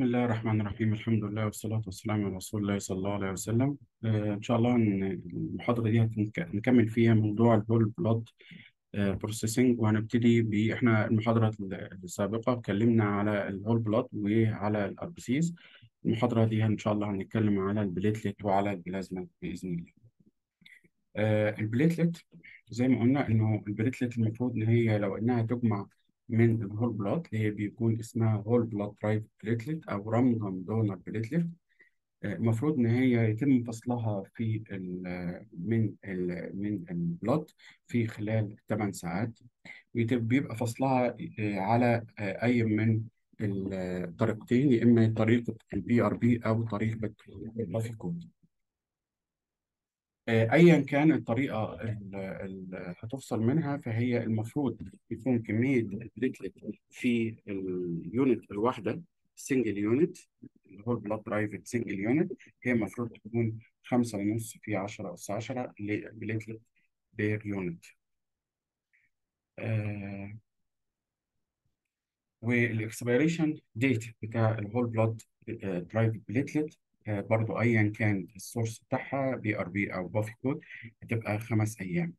بسم الله الرحمن الرحيم. الحمد لله والصلاة والسلام على رسول الله صلى الله عليه وسلم. آه إن شاء الله المحاضرة دي هنك- هنكمل فيها موضوع ال whole blood processing وهنبتدي ب إحنا المحاضرة السابقة اتكلمنا على ال whole blood وعلى ال RBCs المحاضرة دي إن شاء الله هنتكلم على ال platelet وعلى البلازما بإذن الله. آه ال platelet زي ما قلنا إنه ال platelet المفروض إن هي لو إنها تجمع من ال whole blood هي بيكون اسمها whole blood derived platelet أو random donor platelet المفروض إن هي يتم فصلها في ال من ال من ال blood في خلال 8 ساعات. بيبقى فصلها آه، على آه، أي من الطريقتين يا إما طريقة ال PRP أو طريقة ال buffy coat آه، ايا كان الطريقة اللي هتفصل منها فهي المفروض يكون كمية ال platelet في ال unit الواحدة single unit اللي هو ال blood derived single unit هي المفروض تكون خمسة ونص في 10 أس 10 platelet per unit آه وال expiration date بتاع ال whole blood derived platelet برضو ايا كان ال source بتاعها PRP أو buffy coat هتبقى خمس أيام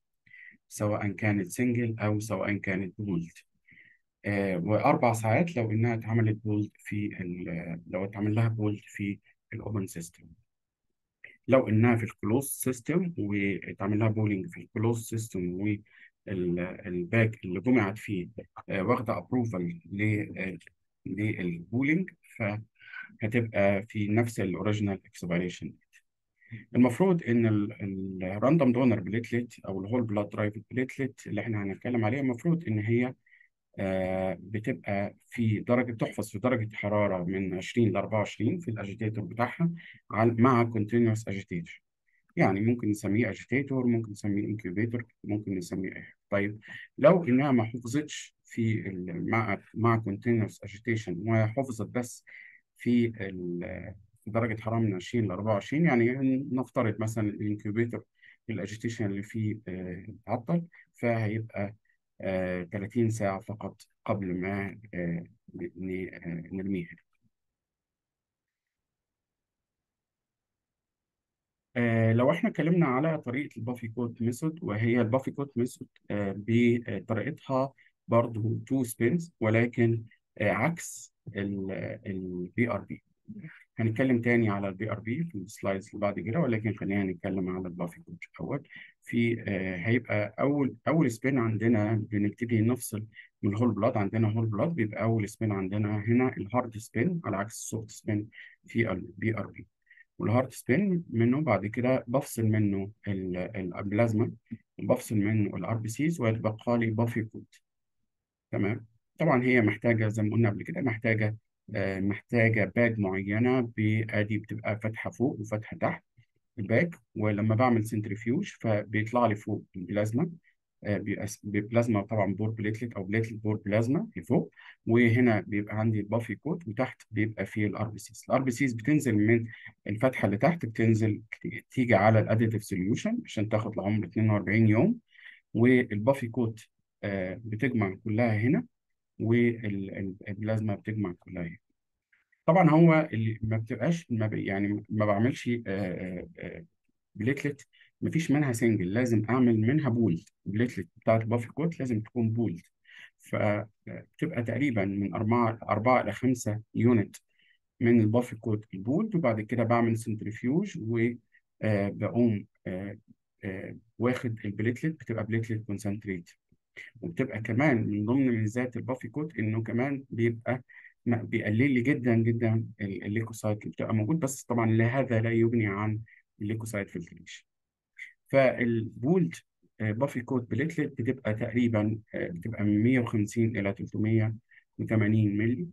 سواء كانت single أو سواء كانت pooled آه وأربع ساعات لو إنها اتعملت pooled في لو اتعمل لها pooled في ال open system لو إنها في ال closed system واتعمل لها pooling في ال closed system وال bag اللي جمعت فيه آه، واخدة approval لل pooling فهتبقى في نفس ال original expiration المفروض إن ال random donor platelet أو ال whole blood derived platelet اللي إحنا هنتكلم عليها المفروض إن هي آه، بتبقى في درجة تحفظ في درجة حرارة من 20 ل 24 في ال agitator بتاعها مع continuous agitator يعني ممكن نسميه agitator ممكن نسميه incubator ممكن نسميه إيه طيب لو إنها ما حفظتش في مع مع continuous agitation وحفظت بس في درجة حرارة من 20 ل 24 يعني نفترض مثلا ال incubator ال agitation اللي فيه آه، اتعطل فهيبقى آه، 30 ساعة فقط قبل ما آه، آه، نرميها. آه، لو إحنا اتكلمنا على طريقة ال buffy coat method وهي ال buffy coat method بطريقتها برضه two spins ولكن آه، عكس ال PRP هنتكلم تاني على ال PRP في ال slides اللي بعد كده ولكن خلينا نتكلم على ال buffy coat الأول في آه، هيبقى أول أول spin عندنا بنبتدي نفصل من ال whole blood عندنا whole blood بيبقى أول spin عندنا هنا ال hard spin على عكس ال soft spin في ال PRP وال hard spin منه بعد كده بفصل منه ال- البلازما وبفصل منه ال RBCs ويتبقى لي buffy coat تمام؟ طبعا هي محتاجة زي ما قلنا قبل كده محتاجة آه، محتاجة bag معينة بادي بتبقى فتحه فوق وفتحه تحت ال bag ولما بعمل centrifuge فبيطلع لي فوق البلازما آه، بيبقى بلازما طبعا poor platelet أو platelet poor plasma لفوق وهنا بيبقى عندي ال buffy coat وتحت بيبقى فيه ال RBCs ال RBCs بتنزل من الفتحة اللي تحت بتنزل تيجي على ال additive solution عشان تاخد العمر 42 يوم وال buffy coat آه، بتجمع كلها هنا والبلازما بتجمع كلها طبعا هو اللي ما بتبقاش ما ب- يعني ما بعملش آه، آه، آه، platelet ما فيش منها single لازم أعمل منها pooled ال platelet بتاعت ال buffy coat لازم تكون pooled فبتبقى تقريبا من أربعة أربعة إلى خمسة unit من ال buffy coat ال pooled وبعد كده بعمل centrifuge وبقوم واخد ال platelet بتبقى platelet concentrate وبتبقى كمان من ضمن ميزات ال buffy coat إنه كمان بيبقى بيقلل لي جدا جدا ال- الleukocyte اللي بتبقى موجود. بس طبعا لا هذا لا يغني عن ال leukocyte filtration. فال pooled آه، buffy coat platelet بتبقى تقريبا آه، بتبقى من 150 إلى 380 مللي.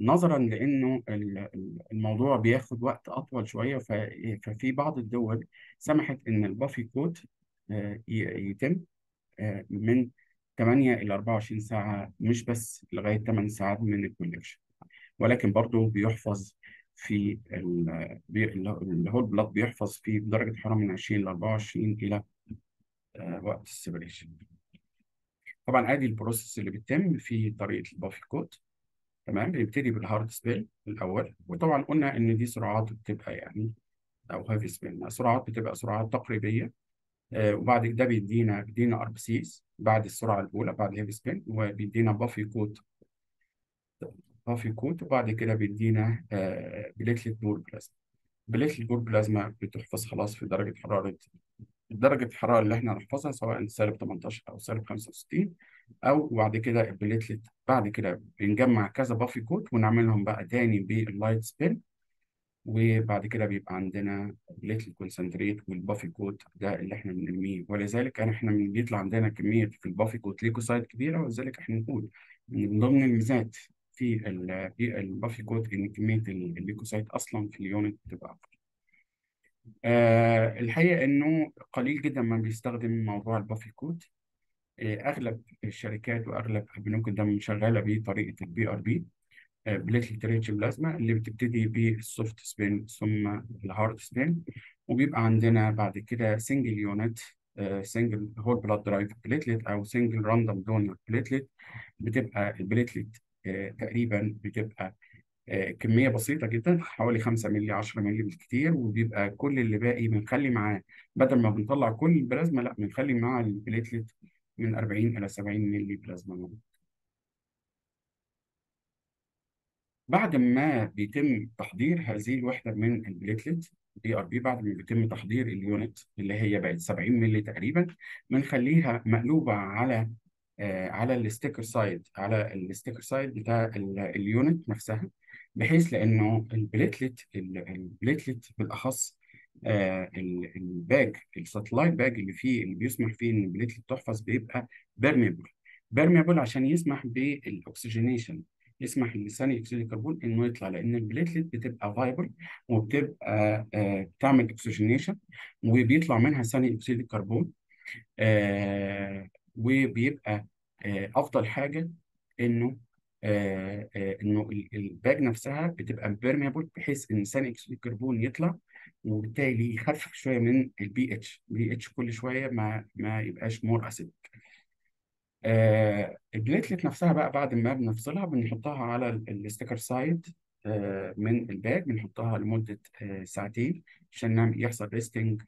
نظرا لإنه ال- ال- الموضوع بياخد وقت أطول شوية ففي بعض الدول سمحت إن ال buffy coat يتم آه، من 8 إلى 24 ساعة مش بس لغاية 8 ساعات من ال collection ولكن برضه بيحفظ في ال- بي- اللي هو ال blood بيحفظ في درجة حرارة من 20 ل 24 إلى آه، وقت ال separation. طبعا آدي ال process اللي بتتم في طريقة ال buffy coat تمام؟ بنبتدي بال hard spin الأول. وطبعا قلنا إن دي سرعات بتبقى يعني أو heavy spin سرعات بتبقى سرعات تقريبية. آه، وبعد كده بيدينا بيدينا RBCs بعد السرعة الأولى بعد ال heavy spin وبيدينا buffy coat buffy coat وبعد كده بيدينا آه، platelet poor plasma platelet poor plasma بتحفظ خلاص في درجة حرارة درجة الحراره اللي إحنا هنحفظها سواء سالب 18 أو سالب 65 أو بعد كده ال platelet بعد كده بنجمع كذا buffy coat ونعملهم بقى تاني بال light spin وبعد كده بيبقى عندنا platelet concentrate وال buffy coat ده اللي إحنا بنرميه. ولذلك كان إحنا بيطلع عندنا كمية في ال buffy coat leukocyte كبيرة ولذلك إحنا نقول ان من ضمن الميزات في في ال buffy coat إن كمية ال- ال leukocyte أصلا في ال unit بتبقى أكتر. آه الحقيقة إنه قليل جدا ما بيستخدم موضوع ال buffy coat. آه أغلب الشركات وأغلب البنوك الدم شغالة بطريقه ال PRP platelet rich plasma اللي بتبتدي بال soft spin ثم ال hard spin وبيبقى عندنا بعد كده single unit single whole blood derived platelet أو single random donor platelet بتبقى ال platelet آه، تقريبا بتبقى آه، كمية بسيطة جدا حوالي 5 مللي 10 مللي بالكتير وبيبقى كل اللي باقي بنخلي معاه. بدل ما بنطلع كل البلازما لأ بنخلي معاه ال platelet من 40 إلى 70 مللي بلازما. بعد ما بيتم تحضير هذه الوحدة من ال platelet PRP بعد ما بيتم تحضير ال unit اللي هي بقت 70 مللي تقريبا بنخليها مقلوبة على آه على ال sticker side على ال sticker side بتاع ال- ال unit نفسها بحيث لأنه البليتلت ال- البليتلت بالأخص آه ال- الباج الساتلايت باج اللي فيه اللي بيسمح فيه إن ال platelet تحفظ بيبقى permeable permeable عشان يسمح بال oxygenation. يسمح لثاني اكسيد الكربون إنه يطلع لأن ال platelet بتبقى viable وبتبقى آه بتعمل oxygenation وبيطلع منها ثاني اكسيد الكربون آه وبيبقى آه أفضل حاجة إنه إنه ال- ال bag نفسها بتبقى permeable بحيث إن ثاني اكسيد الكربون يطلع وبالتالي يخفف شوية من البي اتش البي اتش كل شوية ما ما يبقاش more acid آه ال platelet نفسها بقى بعد ما بنفصلها بنحطها على ال- ال sticker side آه من ال bag بنحطها لمدة آه ساعتين عشان نعمل يحصل resting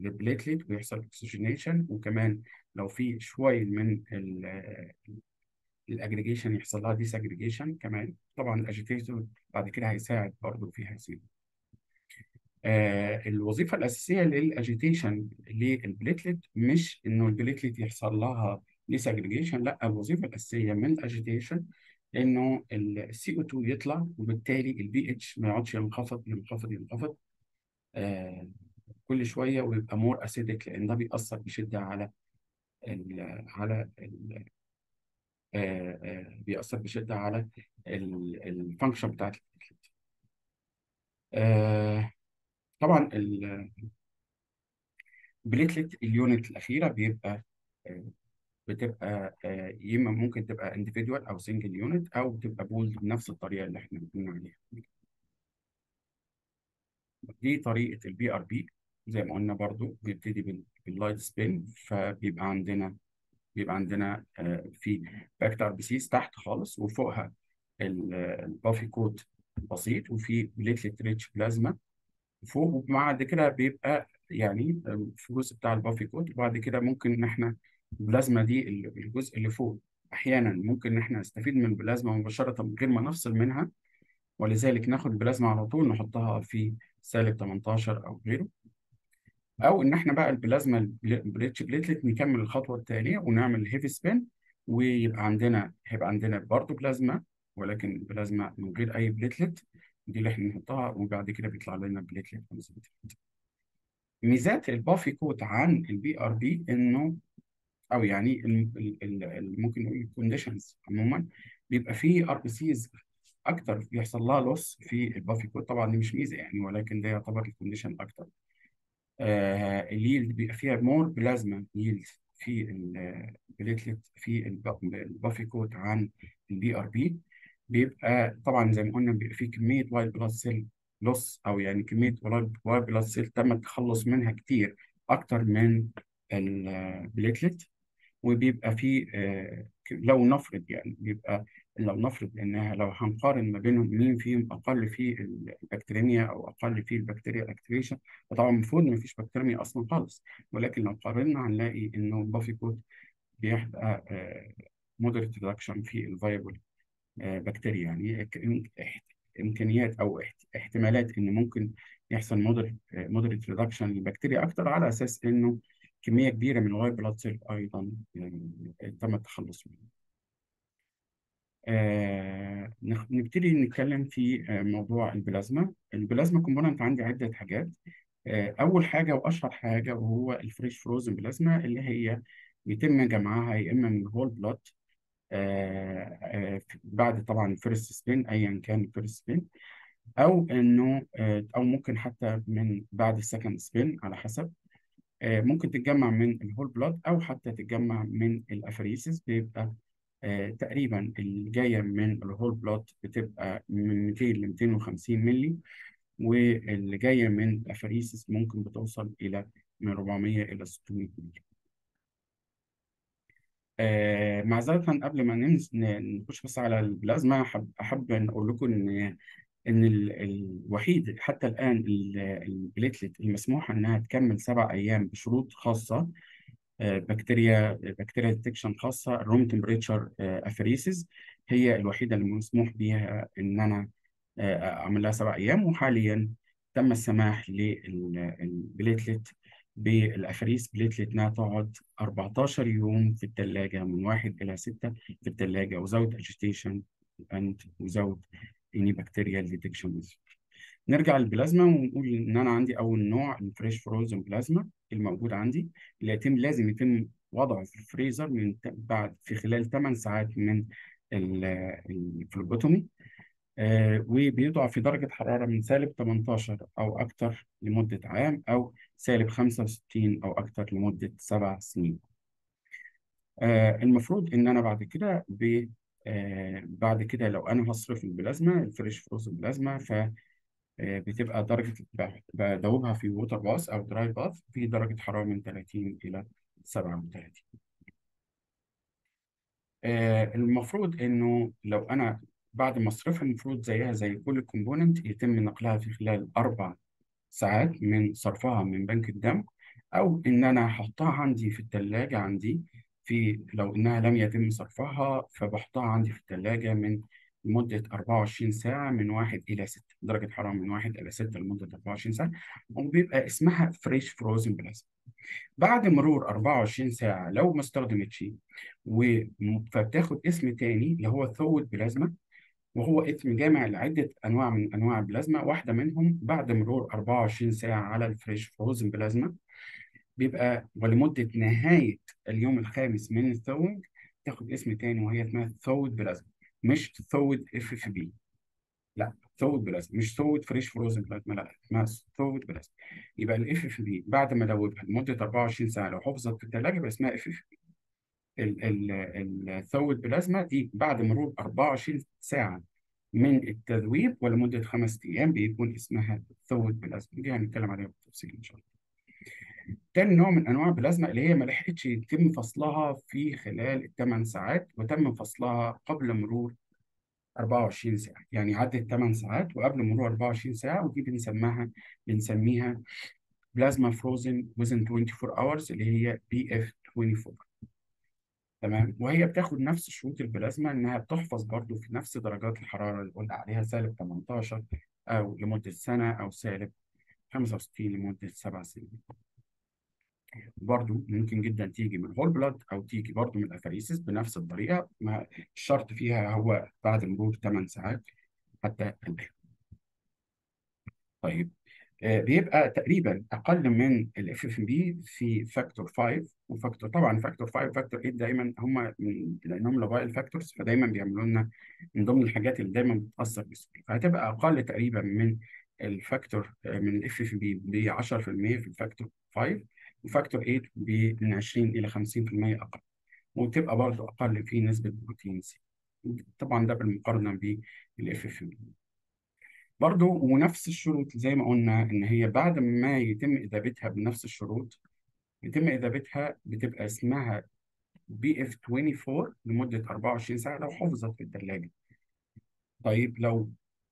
لل platelet ويحصل oxygenation وكمان لو في شوية من ال aggregation يحصل لها disaggregation كمان. طبعا ال agitator بعد كده هيساعد برضه في هذه آه الوظيفة الأساسية لل agitation لل platelet مش إنه ال platelet يحصل لها disaggregation لا الوظيفة الأساسية من ال agitation إنه ال CO2 يطلع وبالتالي البي اتش ما يقعدش ينخفض ينخفض ينخفض آه كل شوية ويبقى more acidic لأن ده بيأثر بشدة على ال على ال آه بيأثر بشدة على ال function بتاعت ال platelet طبعا ال platelet ال unit الأخيرة بيبقى آه، بتبقى آه، يا إما ممكن تبقى individual أو single unit أو بتبقى pooled بنفس الطريقة اللي إحنا قلنا عليها. دي طريقة ال PRP زي ما قلنا برضو بيبتدي بال- بال light spin فبيبقى عندنا بيبقى عندنا آه، في packed RBCs تحت خالص وفوقها ال- ال buffy coat بسيط وفي platelet rich plasma فوق وبعد كده بيبقى يعني الجزء بتاع ال buffy coat وبعد كده ممكن إن إحنا البلازما دي ال- الجزء اللي فوق أحيانا ممكن إن إحنا نستفيد من البلازما مباشرة من غير ما نفصل منها ولذلك ناخد البلازما على طول نحطها في سالب 18 أو غيره. أو إن إحنا بقى البلازما ال rich platelet نكمل الخطوة الثانية ونعمل heavy spin ويبقى عندنا هيبقى عندنا برضه بلازما ولكن بلازما من غير أي platelet دي اللي إحنا نحطها وبعد كده بيطلع لنا platelet concentrate ميزات ال buffy coat عن ال PRP إنه أو يعني ممكن نقول ال conditions عموما بيبقى فيه RBCs أكتر بيحصل لها loss في ال buffy coat طبعا دي مش ميزة يعني ولكن ده يعتبر ال condition أكتر. آه ال yield بيبقى فيها more plasma yield في ال platelet في الب- ال buffy coat عن ال PRP بيبقى طبعا زي ما قلنا بيبقى فيه كمية white blood cell loss أو يعني كمية white blood cell تم التخلص منها كتير أكتر من ال platelet وبيبقى فيه لو نفرض يعني بيبقى لو نفرض إنها لو هنقارن ما بينهم مين فيهم أقل في ال bacteremia أو أقل في ال bacteria activation فطبعا المفروض ما فيش bacteremia أصلا خالص. ولكن لو قارنا هنلاقي إنه buffy coat بيبقى moderate reduction في ال viable bacteria. يعني إمكانيات أو إحتمالات إن ممكن يحصل moderate reduction للبكتيريا أكتر على أساس إنه كمية كبيرة من ال white blood cell أيضا يعني تم التخلص منها. آه نبتدي نتكلم في آه موضوع البلازما. البلازما component عندي عدة حاجات. آه أول حاجة وأشهر حاجة وهو ال fresh frozen plasma اللي هي بيتم جمعها يا إما من whole blood بعد طبعا ال first spin أيا كان ال first spin أو إنه أو ممكن حتى من بعد ال second spin على حسب ممكن تتجمع من ال whole blood أو حتى تتجمع من ال apheresis بيبقى آه تقريبا اللي جاية من ال whole blood بتبقى من 200 ل 250 مللي واللي جاية من ال apheresis ممكن بتوصل إلى من 400 إلى 600 مللي. آه معذرة قبل ما ننس- ن- نخش بس على البلازما أحب أحب أن أقول لكم إن إن ال- الوحيد حتى الآن ال- ال platelet المسموح إنها تكمل سبع أيام بشروط خاصة bacteria bacteria detection خاصة ال room temperature apheresis هي الوحيدة اللي مسموح بيها إن أنا آه، أعمل لها سبع أيام وحاليا تم السماح لل platelet بال apheresis platelet انها تقعد 14 يوم في الثلاجه من واحد إلى ستة في الثلاجه without agitation and without any bacterial detection نرجع للبلازما ونقول إن أنا عندي أول نوع ال fresh frozen plasma الموجود عندي اللي يتم لازم يتم وضعه في الفريزر من بعد في خلال 8 ساعات من ال- ال phlebotomy آه وبيوضع في درجة حرارة من سالب 18 أو أكثر لمدة عام أو سالب 65 أو أكثر لمدة سبع سنين. آه المفروض إن أنا بعد كده ب آه بعد كده لو أنا هصرف البلازما ال fresh frozen plasma ف آه، بتبقى درجة بدوبها في water bath أو dry bath في درجة حرارة من 30 إلى 37 آه، المفروض إنه لو أنا بعد ما أصرفها المفروض زيها زي كل component يتم نقلها في خلال أربع ساعات من صرفها من بنك الدم أو إن أنا أحطها عندي في الثلاجة عندي في لو إنها لم يتم صرفها فبحطها عندي في الثلاجة من لمدة 24 ساعة من واحد إلى ستة. درجة حرارة من واحد إلى ستة لمدة 24 ساعة. وبيبقى اسمها fresh frozen plasma بعد مرور 24 ساعة لو ما استخدمتش فبتاخد اسم تاني اللي هو thawed plasma وهو اسم جامع لعدة أنواع من أنواع البلازما واحدة منهم بعد مرور 24 ساعة على ال fresh frozen plasma بيبقى ولمدة نهاية اليوم الخامس من ال thawing تاخد اسم تاني وهي اسمها thawed plasma مش thawed FFP لا thawed plasma مش thawed fresh frozen plasma لا اسمها thawed plasma. يبقى ال FFP بعد ما دوبها لمدة 24 ساعة لو حفظت في الثلاجة يبقى اسمها FFP ال thawed plasma دي بعد مرور 24 ساعة من التذويب ولمدة خمس أيام بيكون اسمها thawed plasma دي هنتكلم عليها بالتفصيل إن شاء الله. تاني نوع من أنواع البلازما اللي هي ما لحقتش يتم فصلها في خلال الثمان ساعات وتم فصلها قبل مرور 24 ساعة. يعني عدت 8 ساعات وقبل مرور 24 ساعة ودي بنسميها بنسميها plasma frozen within 24 hours اللي هي PF 24 تمام. وهي بتاخد نفس شروط البلازما إنها بتحفظ برضو في نفس درجات الحرارة اللي قلنا عليها سالب 18 أو لمدة سنة أو سالب 65 لمدة سبع سنين. برضو ممكن جدا تيجي من whole blood أو تيجي برضو من ال apheresis بنفس الطريقة ما الشرط فيها هو بعد مرور 8 ساعات حتى الان طيب. بيبقى تقريبا أقل من ال FFP في factor 5 و factor طبعا factor 5 و factor 8 دايما هم لأنهم labile factors فدايما بيعملوا لنا من ضمن الحاجات اللي دايما بتأثر بالسكر فهتبقى أقل تقريبا من ال factor آه، من ال FFP ب 10% في ال factor 5 و factor 8 ب من 20 إلى 50% أقل. وتبقى برضه أقل في نسبة protein C طبعا ده بالمقارنة بال FFP برضو ونفس الشروط زي ما قلنا إن هي بعد ما يتم اذابتها بنفس الشروط يتم اذابتها بتبقى اسمها PF 24 لمدة 24 ساعة لو حفظت في الثلاجه طيب لو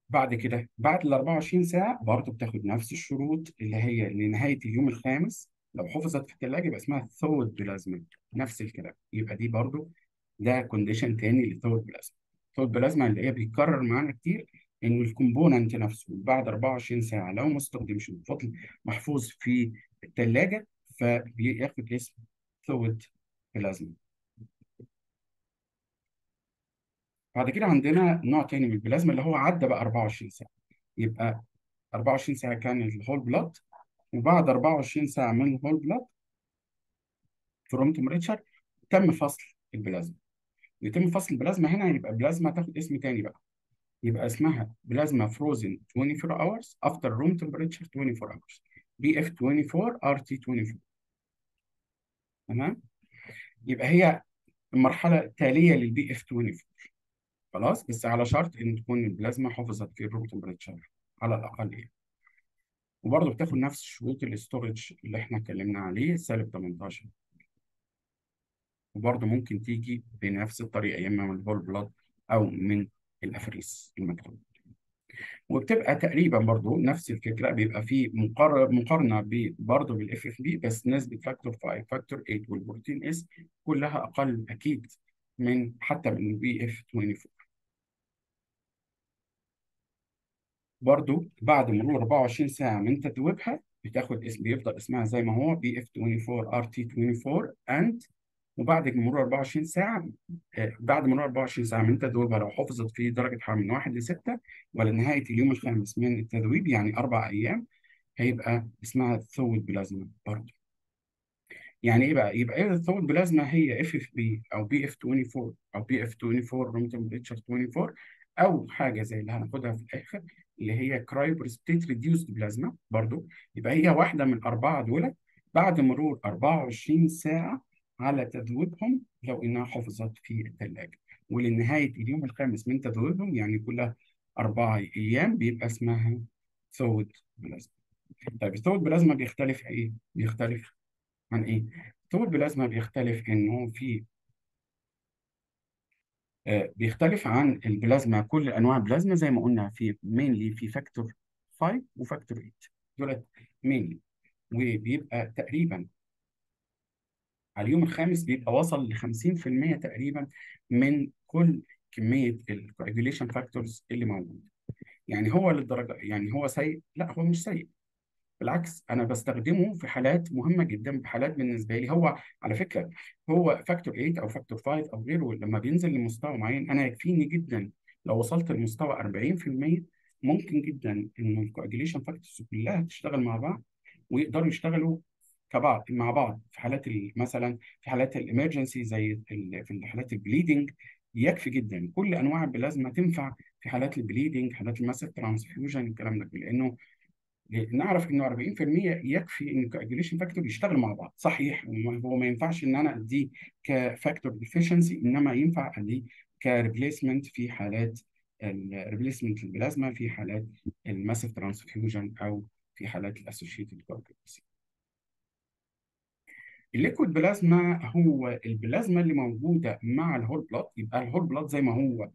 بعد كده بعد ال 24 ساعة برضه بتاخد نفس الشروط اللي هي لنهاية اليوم الخامس لو حفظت في الثلاجة يبقى اسمها thawed plasma نفس الكلام. يبقى دي برضه ده condition تاني لل thawed plasma ال thawed plasma اللي هي بيتكرر معانا كتير إن ال component نفسه بعد 24 ساعة لو ما استخدمش فضل محفوظ في الثلاجة فبياخد اسم thawed plasma بعد كده عندنا نوع تاني من البلازما اللي هو عدى بقى 24 ساعة. يبقى 24 ساعة كان ال whole blood وبعد 24 ساعة من ال whole blood في room temperature تم فصل البلازما. يتم فصل البلازما هنا يبقى بلازما تاخد اسم تاني بقى. يبقى اسمها plasma frozen 24 hours after room temperature 24 hours. PF 24 RT 24 تمام؟ يبقى هي المرحلة التالية لل PF 24 خلاص؟ بس على شرط إن تكون البلازما حفظت في ال room temperature على الأقل يعني. وبرضه بتاخد نفس شروط ال storage اللي إحنا اتكلمنا عليه سالب 18 وبرضه ممكن تيجي بنفس الطريقة يا إما من ال whole blood أو من ال apheresis المكتوب. وبتبقى تقريبا برضه نفس الفكرة بيبقى في مقار- مقارنة ب- برضه بال FFP بس نسبه factor 5 factor 8 وال protein S كلها أقل أكيد من حتى من ال PF 24 برضو بعد مرور 24 ساعة من تدويبها بتاخد اسم بيفضل اسمها زي ما هو PF 24 RT 24 and وبعد مرور 24 ساعة آه، بعد مرور 24 ساعة من تدويبها لو حفظت في درجة حرارة من 1 ل 6 ولنهاية اليوم الخامس من التدويب يعني أربع أيام هيبقى اسمها thawed plasma برضو يعني إيه بقى؟ يبقى إيه ال thawed plasma هي FFP أو PF 24 أو PF 24 room temperature 24 أو حاجة زي اللي هناخدها في الآخر اللي هي cryoprecipitate reduced plasma برضو يبقى هي واحدة من الاربعه دول بعد مرور 24 ساعة على تذويبهم لو إنها حفظت في الثلاجه ولنهاية اليوم الخامس من تذويبهم يعني كلها أربع أيام بيبقى اسمها thawed بلازما طيب ال thawed plasma بيختلف إيه؟ بيختلف عن إيه؟ ال thawed plasma بيختلف إنه في آه، بيختلف عن البلازما كل أنواع البلازما زي ما قلنا في mainly في factor 5 و factor 8 دولت mainly وبيبقى تقريبا على اليوم الخامس بيبقى وصل ل 50% تقريبا من كل كمية ال coagulation factors اللي موجودة. يعني هو للدرجة يعني هو سيء؟ لا هو مش سيء. بالعكس أنا بستخدمه في حالات مهمة جدا بحالات بالنسبة لي. هو على فكرة هو factor 8 أو factor 5 أو غيره لما بينزل لمستوى معين أنا يكفيني جدا لو وصلت لمستوى 40% ممكن جدا إن ال coagulation factors كلها تشتغل مع بعض ويقدروا يشتغلوا كبعض مع بعض. في حالات ال- مثلا في حالات ال emergency زي في حالات ال bleeding يكفي جدا. كل أنواع البلازما تنفع في حالات ال bleeding حالات ال massive transfusion الكلام ده لأنه نعرف إنه 40% يكفي إن ال coagulation factor يشتغل مع بعض. صحيح هو ما ينفعش إن أنا أديه ك factor deficiency إنما ينفع أديه ك replacement في حالات ال replacement البلازما في حالات ال massive transfusion أو في حالات ال associated coagulation ال liquid plasma هو البلازما اللي موجودة مع ال whole blood. يبقى ال whole blood زي ما هو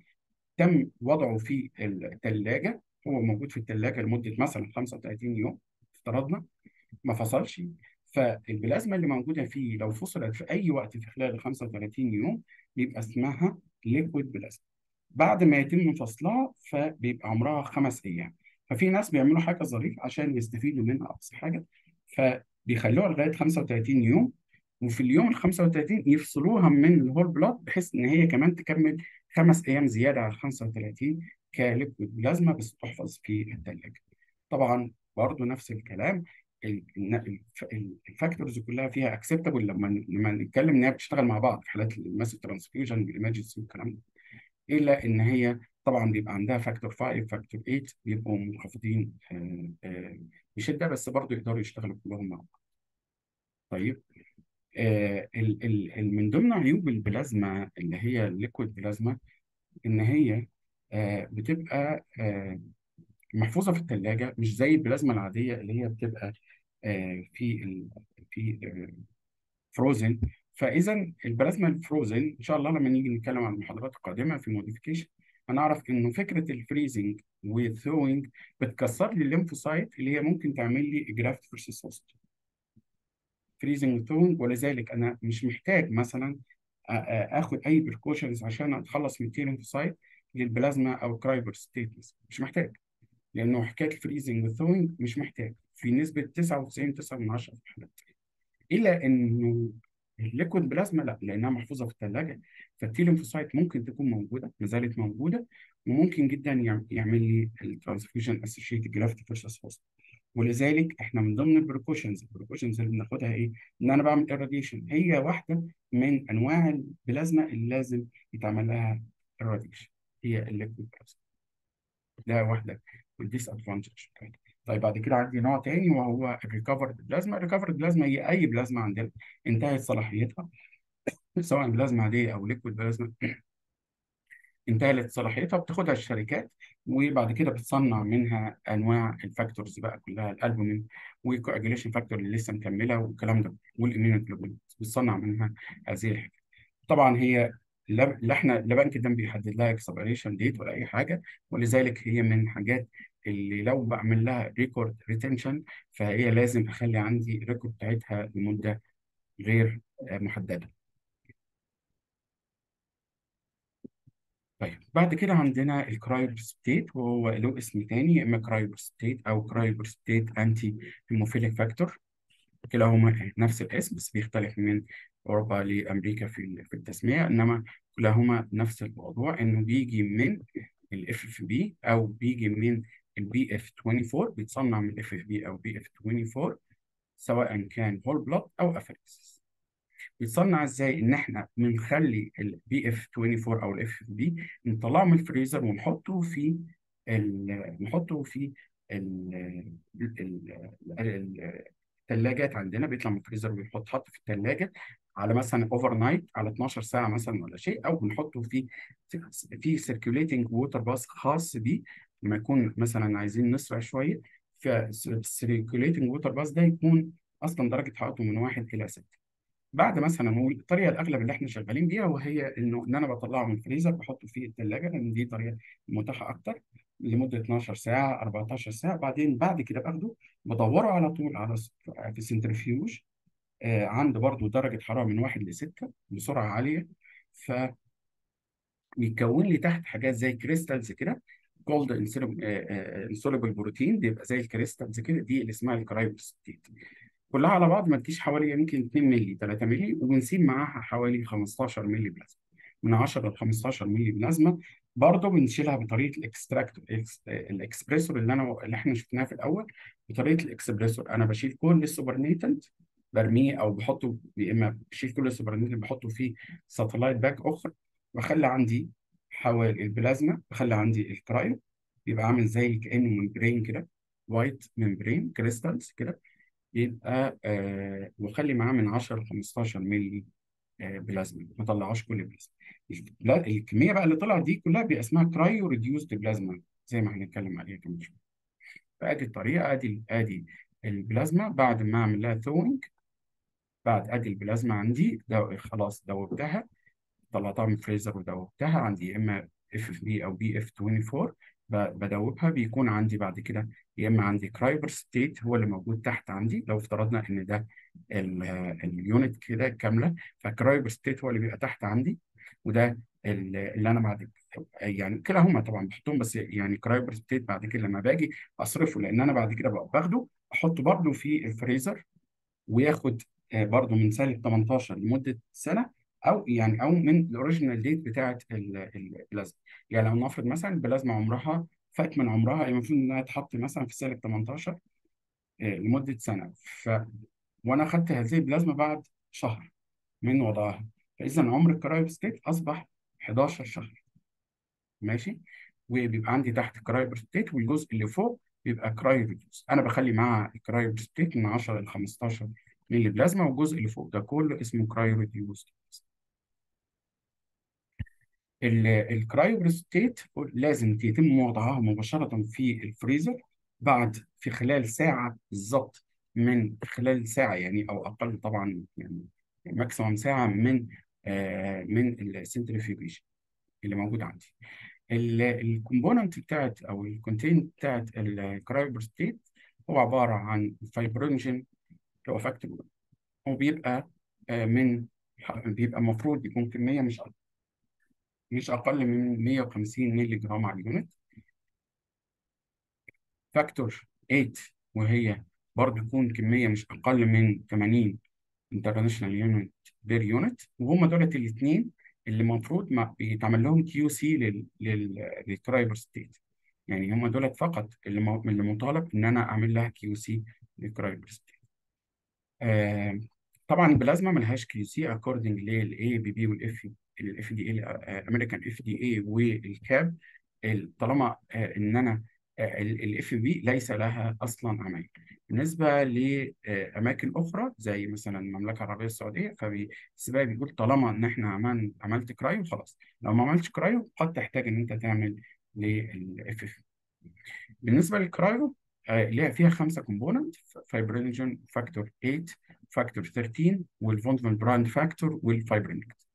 تم وضعه في الثلاجه هو موجود في الثلاجه لمدة مثلا 35 يوم. افترضنا. ما فصلش. فالبلازما اللي موجودة فيه لو فصلت في أي وقت في خلال ال 35 يوم بيبقى اسمها liquid plasma. بعد ما يتم فصلها فبيبقى عمرها خمس أيام. ففي ناس بيعملوا حاجة ظريفة عشان يستفيدوا منها أقصى حاجة. فبيخلوها لغاية 35 يوم. وفي اليوم ال 35 يفصلوها من ال whole blood بحيث إن هي كمان تكمل خمس أيام زيادة على ال 35 ك liquid plasma بس تحفظ في الثلاجه. طبعا برضه نفس الكلام ال- ال- ال- ال factors كلها فيها acceptable لما لما نتكلم إن هي بتشتغل مع بعض في حالات ال massive transfusion وال emergency والكلام ده إلا إن هي طبعا بيبقى عندها factor 5 factor 8 بيبقوا منخفضين آه، آه، بشدة بس برضه يقدروا يشتغلوا كلهم مع بعض. طيب آه، ال- من ضمن عيوب البلازما اللي هي ال liquid plasma إن هي آه، بتبقى آه، محفوظة في الثلاجه مش زي البلازما العادية اللي هي بتبقى في في frozen فإذا البلازما ال frozen إن شاء الله لما نيجي نتكلم عن المحاضرات القادمة في ال modification هنعرف إنه فكرة ال freezing وال thawing بتكسر لي ال lymphocyte اللي هي ممكن تعمل لي graft versus host freezing و thawing ولذلك أنا مش محتاج مثلا آخد أي precautions عشان أتخلص من ال lymphocyte للبلازما أو cryoprecipitate مش محتاج. لأنه حكاية ال freezing وال thawing مش محتاج. في نسبة 99.9 من 10 في الحالات إلا إنه ال liquid plasma لا لأنها محفوظة في الثلاجه فال T lymphocyte ممكن تكون موجودة ما زالت موجودة وممكن جدا يعم- يعمل لي ال transfusion associated graft versus host ولذلك إحنا من ضمن ال precautions ال precautions اللي بناخدها إيه؟ إن أنا بعمل irradiation هي واحدة من أنواع البلازما اللي لازم يتعمل لها irradiation هي ال liquid plasma ده واحدة. وال disadvantage طيب. بعد كده عندي نوع تاني وهو ال recovered plasma ال recovered plasma هي أي بلازما عندنا انتهت صلاحيتها سواء بلازما عادية أو liquid plasma. انتهت صلاحيتها بتاخدها الشركات وبعد كده بتصنع منها أنواع ال factors بقى كلها الألبومين وال coagulation factor اللي لسه مكملة والكلام ده وال immunoglobulin بتصنع منها هذه الحاجات. طبعا هي لا إحنا لا بنك الدم بيحدد لها expiration date ولا أي حاجة ولذلك هي من الحاجات اللي لو بعمل لها record retention فهي لازم أخلي عندي record بتاعتها لمدة غير محددة. طيب بعد كده عندنا ال cryoprecipitate وهو له اسم تاني يا إما cryoprecipitate أو cryoprecipitate antihemophilic factor كلاهما نفس الاسم بس بيختلف من أوروبا لأمريكا في في التسمية. إنما كلاهما نفس الموضوع إنه بيجي من ال FFP أو بيجي من ال PF 24 بيتصنع من ال FFP أو PF 24 سواء كان whole blood أو apheresis بيتصنع إزاي إن إحنا بنخلي ال PF 24 أو ال FFP نطلعه من الفريزر ونحطه في نحطه في ال- ال- ال- الثلاجات عندنا بيطلع من الفريزر ويحط حط في الثلاجه على مثلا overnight على 12 ساعة مثلا ولا شيء أو بنحطه في في circulating water bath خاص بيه لما يكون مثلا عايزين نسرع شوية فال circulating water bath ده يكون أصلا درجة حرارته من 1 إلى 6 بعد مثلا نقول الطريقة الأغلب اللي إحنا شغالين بيها وهي إنه إن أنا بطلعه من الفريزر بحطه في الثلاجه لأن دي طريقة متاحة أكتر لمدة 12 ساعة 14 ساعة. بعدين بعد كده باخده بدوره على طول على في centrifuge آه عند برضو درجة حرارة من 1 ل 6 بسرعة عالية. فبيكون لي تحت حاجات زي crystals كده cold insoluble protein بيبقى زي ال crystals كده دي اللي اسمها ال cryoprecipitate كلها على بعض ما تجيش حوالي يمكن 2 مللي 3 مللي وبنسيب معاها حوالي 15 مللي بلازما. من 10 ل 15 مللي بلازما برضه بنشيلها بطريقة ال extract ال expressor اللي أنا اللي إحنا شفناها في الأول بطريقة ال expressor. أنا بشيل كل ال supernatant برميه أو بحطه يا إما بشيل كل ال supernatant بحطه في satellite bag اخر واخلي عندي حوالي البلازما بخلي عندي ال cryo بيبقى عامل زي كأنه membrane كده white membrane crystals كده. يبقى آه وخلي معاه من 10 ل 15 مللي آه بلازما. ما طلعوش كل البلازما لا الكمية بقى اللي طلعت دي كلها بيبقى اسمها cryo reduced plasma زي ما هنتكلم عليها كمان شوية. فأدي الطريقة أدي أدي البلازما. بعد ما أعمل لها thawing بعد أدي البلازما عندي ده خلاص دوبتها. طلعتها من الفريزر ودوبتها. عندي يا إما FFP أو PF 24 ب- بدوبها بيكون عندي بعد كده يا إما عندي cryoprecipitate هو اللي موجود تحت عندي لو افترضنا إن ده ال- ال unit كده كاملة ف cryoprecipitate هو اللي بيبقى تحت عندي وده ال- اللي أنا بعد يعني كلاهما طبعا بحطهم بس يعني cryoprecipitate بعد كده لما باجي أصرفه لأن أنا بعد كده باخده أحطه برضه في الفريزر وياخد آه، برضه من سالب 18 لمدة سنة أو يعني أو من ال original date بتاعة ال- ال- البلازما يعني لو نفرض مثلا البلازما عمرها فات من عمرها المفروض إنها تحط مثلا في سالب 18 آه، لمدة سنة. ف وأنا أخدت هذه البلازما بعد شهر من وضعها. فاذا عمر ال cryoprecipitate أصبح 11 شهر. ماشي؟ وبيبقى عندي تحت cryoprecipitate والجزء اللي فوق بيبقى cryo reduced أنا بخلي معاه ال cryoprecipitate من 10 ل 15 مللي بلازما والجزء اللي فوق ده كله اسمه cryo reduced ال cryoprecipitate لازم يتم وضعها مباشرة في الفريزر بعد في خلال ساعة بالظبط من خلال ساعة يعني أو أقل طبعا يعني maximum ساعة من آه من ال centrifugation اللي موجود عندي. ال component بتاعت أو ال content بتاعت ال cryoprecipitate هو عبارة عن fibrinogen هو factor وبيبقى آه من بيبقى المفروض يكون كمية مش مش أقل من 150 مللي جرام على ال unit. factor 8 وهي برضه تكون كمية مش أقل من 80 international unit per unit وهم دولت الاثنين اللي المفروض بيتعمل لهم QC لل cryoprecipitate. يعني هم دولت فقط اللي اللي مطالب إن أنا أعمل لها QC لل cryoprecipitate. آه طبعا البلازما ملهاش QC according لل AABB وال F ال FDA ال American FDA وال CAP ال- طالما آه إن أنا ال FFP ليس لها أصلا عمل. بالنسبة لاماكن أخرى زي مثلا المملكة العربية السعودية فالسباهي بيقول طالما إن إحنا عمل عملت cryo خلاص. لو ما عملتش cryo قد تحتاج إن أنت تعمل لل FFP بالنسبة لل cryo آه، ليها فيها خمسة component fibrinogen factor 8 factor 13 وال von Willebrand factor وال fibronectin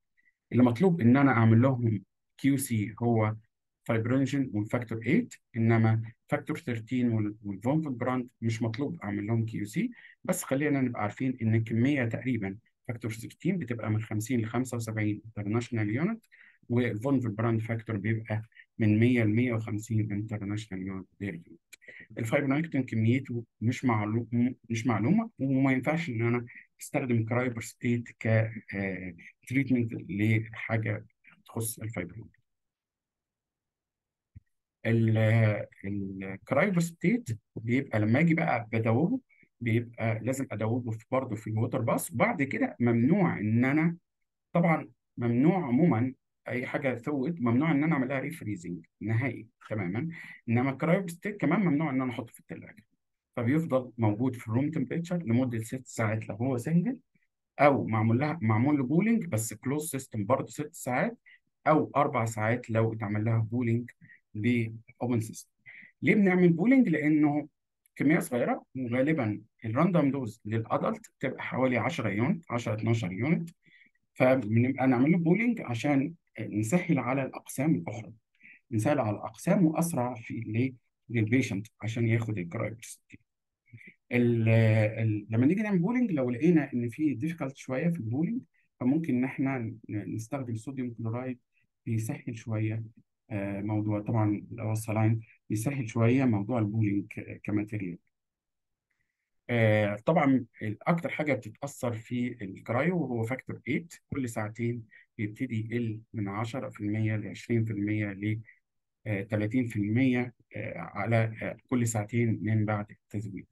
اللي مطلوب إن أنا أعمل لهم QC هو fibrinogen وال factor 8 إنما factor 13 وال von Willebrand مش مطلوب أعمل لهم QC بس خلينا نبقى عارفين إن الكميه تقريبا factor 13 بتبقى من 50 ل 75 international unit وال von Willebrand factor بيبقى من 100 ل 150 international unit ال fibronectin كميته مش معلوم مش معلومة وما ينفعش إن أنا استخدم ك treatment لحاجة تخص ال fibronectin ال cryoprecipitate بيبقى لما أجي بقى بدوبه بيبقى لازم أدوبه في برضه في ال water bath وبعد كده ممنوع إن أنا طبعا ممنوع عموما أي حاجة thawed ممنوع إن أنا أعملها refreezing نهائي تماما. إنما ال cryoprecipitate كمان ممنوع إن أنا أحطه في الثلاجه فبيفضل موجود في ال room temperature لمدة ست ساعات لو هو single أو معمول لها معمول له pooling بس closed system برضه ست ساعات أو أربع ساعات لو اتعمل لها pooling ب open system ليه بنعمل pooling؟ لأنه كمية صغيرة وغالبا ال random dose لل adult بتبقى حوالي 10 unit 10 12 unit فبنبقى نعمل له pooling عشان نسهل على الأقسام الأخرى. نسهل على الأقسام وأسرع في لل patient عشان ياخد ال cryoprecipitate ال- ال- لما نيجي نعمل pooling لو لقينا إن في difficult شوية في ال pooling فممكن إن إحنا نستخدم sodium chloride بيسهل شوية آه، موضوع طبعا اللي هو بيسهل شوية موضوع ال pooling ك material. آه، طبعا أكتر حاجة بتتأثر في ال cryo هو factor 8 كل ساعتين بيبتدي يقل من 10% ل 20% ل آه، 30% آه، على آه، كل ساعتين من بعد التذويب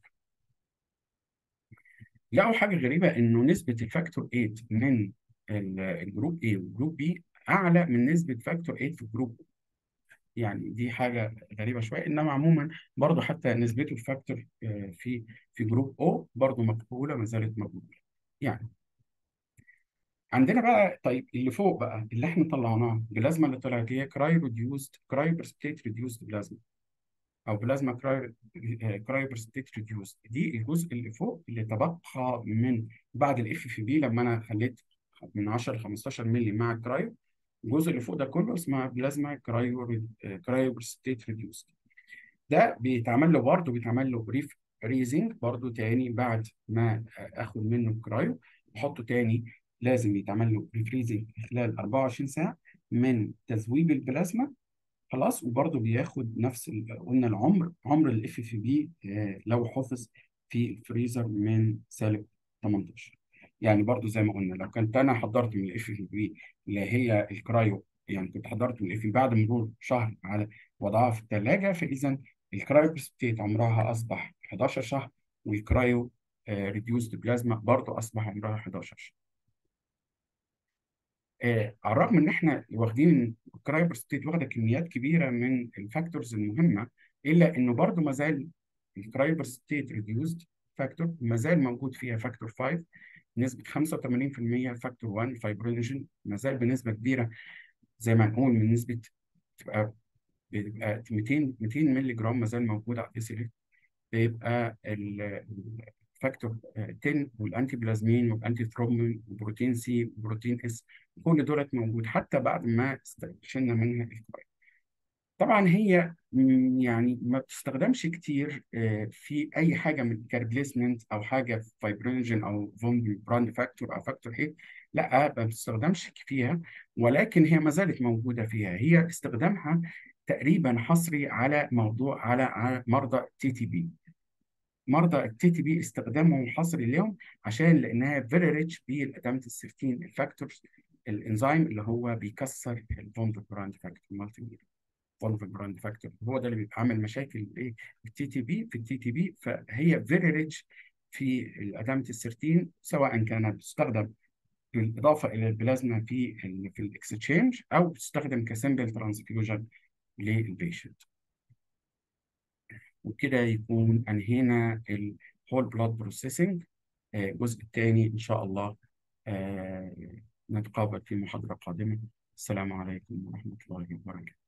لقوا حاجة غريبة إنه نسبة ال factor 8 من ال- ال group A وال group B أعلى من نسبة factor 8 في ال group. يعني دي حاجة غريبة شوية إنما عموما برضه حتى نسبته ال factor آه، في في group O برضه مقبولة ما زالت مقبولة يعني عندنا بقى طيب اللي فوق بقى اللي إحنا طلعناه البلازما اللي طلعت هي cryo reduced cryoprecipitate reduced plasma. أو بلازما cryo cryoprecipitate reduced دي الجزء اللي فوق اللي تبقى من بعد ال FFP لما أنا خليت من 10 ل 15 مللي مع ال cryo الجزء اللي فوق ده كله اسمها plasma cryo cryoprecipitate reduced ده بيتعمل له برضه بيتعمل له refreezing برضه تاني بعد ما آخد منه ال cryo احطه تاني لازم يتعمل له refreezing خلال 24 ساعة من تذويب البلازما خلاص. وبرضه بياخد نفس قلنا العمر عمر ال FFP لو حفظ في الفريزر من سالب 18 يعني برضه زي ما قلنا لو كنت أنا حضرت من ال FFP اللي هي ال cryo يعني كنت حضرت من ال FFP بعد مرور شهر على وضعها في الثلاجه فإذا ال cryoprecipitate عمرها أصبح 11 شهر وال cryo reduced plasma برضه أصبح عمرها 11 شهر. آه، على الرغم إن إحنا واخدين ال cryoprecipitate واخدة كميات كبيرة من ال factors المهمة إلا إنه برضه ما زال ال cryoprecipitate reduced factor ما زال موجود فيها factor 5 نسبة 85% factor 1 fibrinogen ما زال بنسبة كبيرة زي ما نقول من نسبة تبقى بيبقى 200 200 مللي جرام ما زال موجود على الديسيليت بيبقى factor 10 وال anti-plasmin وال anti-thrombin و protein C و protein S كل دولت موجود حتى بعد ما شلنا منها الكرايو طبعا هي يعني ما بتستخدمش كتير آه، في أي حاجة من ك replacement أو حاجة في fibrinogen أو von Willebrand factor أو factor 8 لا ما بتستخدمش فيها ولكن هي ما زالت موجودة فيها. هي استخدامها تقريبا حصري على موضوع على مرضى TTP مرضى ال TTP استخدامهم حصري ليهم عشان لأنها very rich بال ADAMTS13 ال factors الإنزيم اللي هو بيكسر ال von Willebrand factor multi von Willebrand factor هو ده اللي بيبقى عامل مشاكل إيه؟ ال TTP في ال TTP فهي very rich في ال ADAMTS13 سواء كانت بتستخدم بالإضافة إلى البلازما في ال في الاكستشينج أو بتستخدم ك simple transfusion لل patient وبكده يكون أنهينا ال whole blood processing الجزء الثاني إن شاء الله آه، نتقابل في محاضرة قادمة. السلام عليكم ورحمة الله وبركاته.